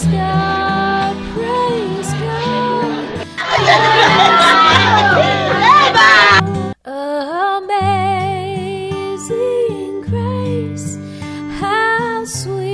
Praise God, praise God. Amazing grace, how sweet.